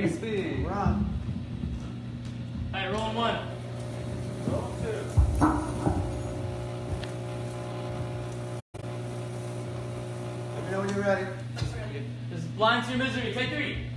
Heavy speed. We're on. All right, rolling one. Roll two. Let me know when you're ready. This is blind to your misery. Take three.